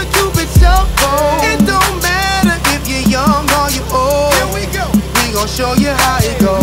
a cupid shuffle. It don't matter if you're young or you're old. Here we go. We gon' show you how it goes.